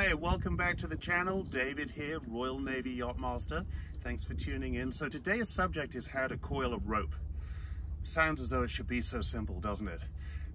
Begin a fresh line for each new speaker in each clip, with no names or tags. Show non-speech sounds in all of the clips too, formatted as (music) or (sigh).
Hi, welcome back to the channel. David here, Royal Navy Yachtmaster. Thanks for tuning in. So today's subject is how to coil a rope. Sounds as though it should be so simple, doesn't it?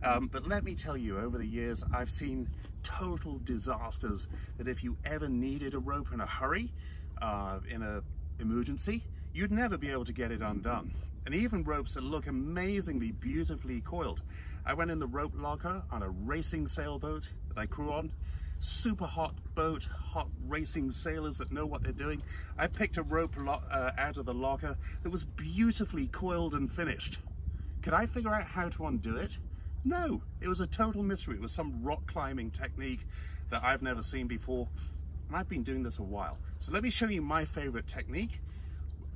Um, but let me tell you, over the years, I've seen total disasters that if you ever needed a rope in a hurry, uh, in an emergency, you'd never be able to get it undone. And even ropes that look amazingly beautifully coiled. I went in the rope locker on a racing sailboat that I crew on super hot boat, hot racing sailors that know what they're doing. I picked a rope uh, out of the locker that was beautifully coiled and finished. Could I figure out how to undo it? No, it was a total mystery. It was some rock climbing technique that I've never seen before. And I've been doing this a while. So let me show you my favorite technique.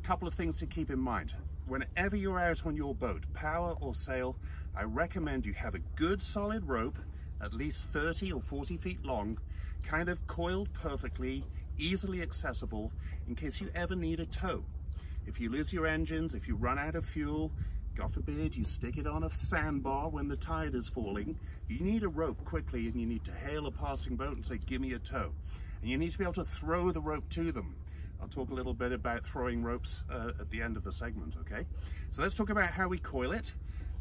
A couple of things to keep in mind. Whenever you're out on your boat, power or sail, I recommend you have a good solid rope at least 30 or 40 feet long, kind of coiled perfectly, easily accessible in case you ever need a tow. If you lose your engines, if you run out of fuel, God forbid you stick it on a sandbar when the tide is falling, you need a rope quickly and you need to hail a passing boat and say, give me a tow. And you need to be able to throw the rope to them. I'll talk a little bit about throwing ropes uh, at the end of the segment, okay? So let's talk about how we coil it.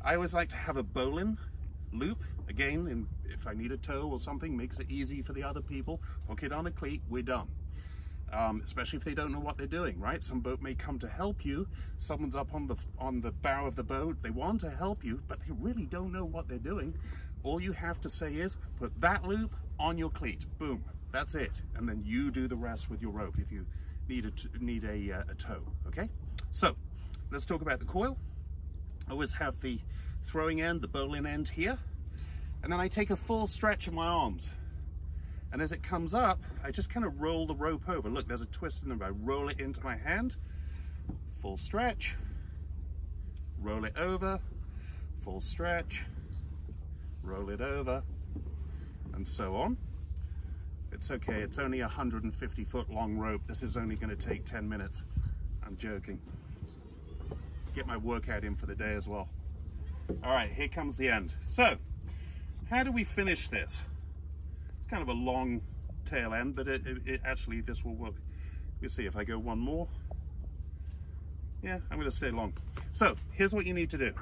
I always like to have a bowline loop. Again and if I need a tow or something makes it easy for the other people. Hook it on a cleat we're done. Um, especially if they don't know what they're doing right? Some boat may come to help you. Someone's up on the on the bow of the boat. They want to help you but they really don't know what they're doing. All you have to say is put that loop on your cleat. Boom. That's it. And then you do the rest with your rope if you need a need a, uh, a tow okay? So let's talk about the coil. I always have the throwing end, the bowline end here. And then I take a full stretch of my arms. And as it comes up, I just kind of roll the rope over. Look, there's a twist in there. I roll it into my hand, full stretch, roll it over, full stretch, roll it over, and so on. It's okay, it's only a 150 foot long rope. This is only gonna take 10 minutes. I'm joking. Get my workout in for the day as well. All right, here comes the end. So, how do we finish this? It's kind of a long tail end, but it, it, it actually, this will work. We'll see if I go one more. Yeah, I'm gonna stay long. So, here's what you need to do.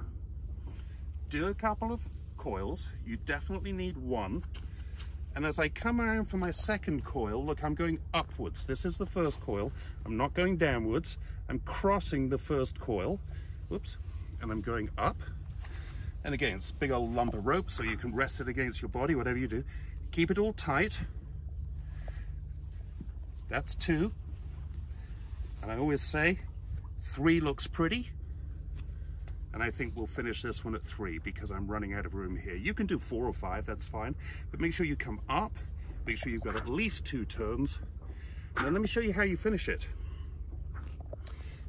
Do a couple of coils. You definitely need one. And as I come around for my second coil, look, I'm going upwards. This is the first coil. I'm not going downwards. I'm crossing the first coil. Whoops. And I'm going up. And again, it's a big old lump of rope so you can rest it against your body, whatever you do. Keep it all tight. That's two. And I always say, three looks pretty. And I think we'll finish this one at three because I'm running out of room here. You can do four or five, that's fine. But make sure you come up. Make sure you've got at least two turns. And then let me show you how you finish it.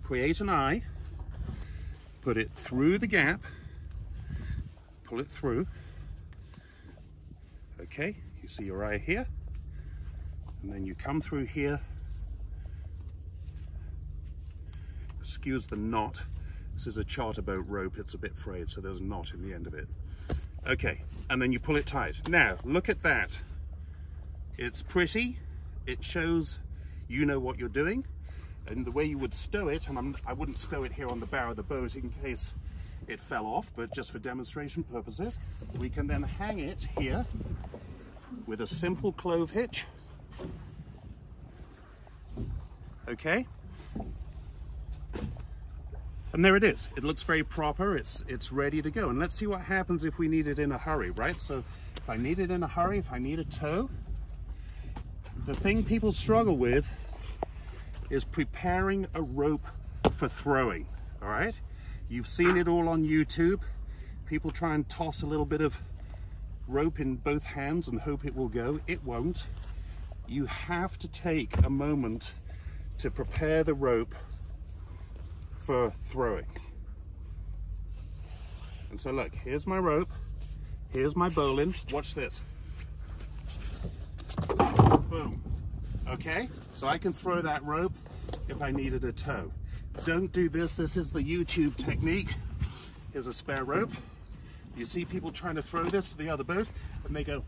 Create an eye. Put it through the gap pull it through. Okay, you see your eye here. And then you come through here. Excuse the knot. This is a charter boat rope. It's a bit frayed, so there's a knot in the end of it. Okay, and then you pull it tight. Now, look at that. It's pretty. It shows you know what you're doing. And the way you would stow it, and I'm, I would not stow it here on the bow of the boat in case it fell off, but just for demonstration purposes, we can then hang it here with a simple clove hitch. Okay. And there it is. It looks very proper. It's it's ready to go. And let's see what happens if we need it in a hurry, right? So if I need it in a hurry, if I need a tow, the thing people struggle with is preparing a rope for throwing, all right? You've seen it all on YouTube. People try and toss a little bit of rope in both hands and hope it will go. It won't. You have to take a moment to prepare the rope for throwing. And so look, here's my rope, here's my bowline. Watch this. Boom. Okay, so I can throw that rope if I needed a tow. Don't do this. This is the YouTube technique. Here's a spare rope. You see people trying to throw this to the other boat and they go,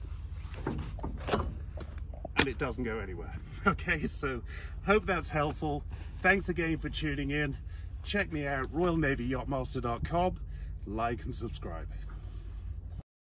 and it doesn't go anywhere. (laughs) Okay, so hope that's helpful. Thanks again for tuning in. Check me out, royalnavyyachtmaster.com. Like and subscribe.